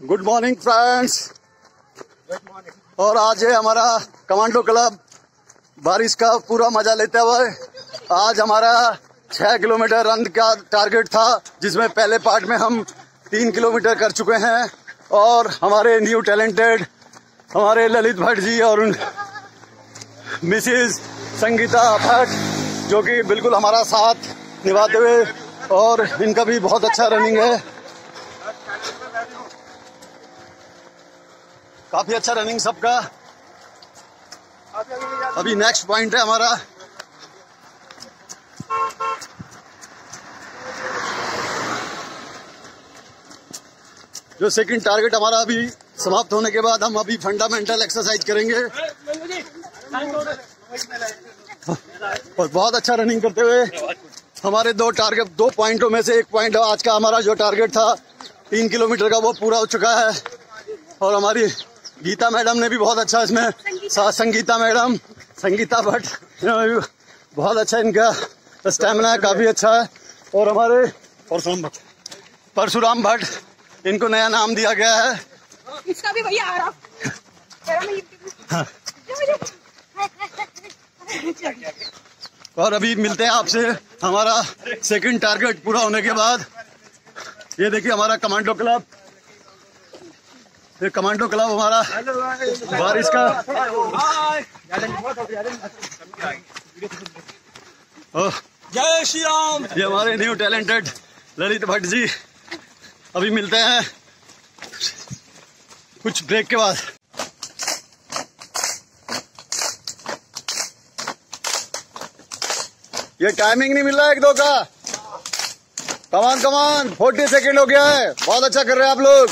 Good morning friends और आज है हमारा कमांडो क्लब। बारिश का पूरा मज़ा लेते हुए आज हमारा छह किलोमीटर रन का टारगेट था, जिसमें पहले पार्ट में हम तीन किलोमीटर कर चुके हैं। और हमारे न्यू टैलेंटेड हमारे ललित भट्ट जी और मिसिज संगीता भट्ट, जो कि बिल्कुल हमारा साथ निभाते हुए और इनका भी बहुत अच्छा रनिंग है। काफ़ी अच्छा रनिंग सबका। अभी नेक्स्ट पॉइंट है हमारा। जो सेकंड टारगेट हमारा अभी समाप्त होने के बाद हम अभी फंडामेंटल एक्सरसाइज करेंगे। और बहुत अच्छा रनिंग करते हुए हमारे दो टारगेट दो पॉइंटों में से एक पॉइंट आज का हमारा जो टारगेट था, तीन किलोमीटर का वो पूरा हो चुका है। और हमारी गीता मैडम ने भी बहुत अच्छा इसमें संगीता। मैडम संगीता भट्ट बहुत अच्छा इनका स्टेमिना है काफ़ी अच्छा है। और हमारे परशुराम भट्ट परशुराम भट्ट इनको नया नाम दिया गया है। इसका भी भैया आ रहा। हाँ। और अभी मिलते हैं आपसे। हमारा सेकंड टारगेट पूरा होने के बाद। ये देखिए हमारा कमांडो क्लब ये कमांडो क्लब हमारा। बारिश का जय श्री राम ये हमारे न्यू टैलेंटेड ललित भट्ट जी। अभी मिलते हैं। कुछ ब्रेक के बाद। ये टाइमिंग नहीं मिल रहा एक दो का। कमान कमान फोर्टी सेकेंड हो गया है। बहुत अच्छा कर रहे हैं आप लोग।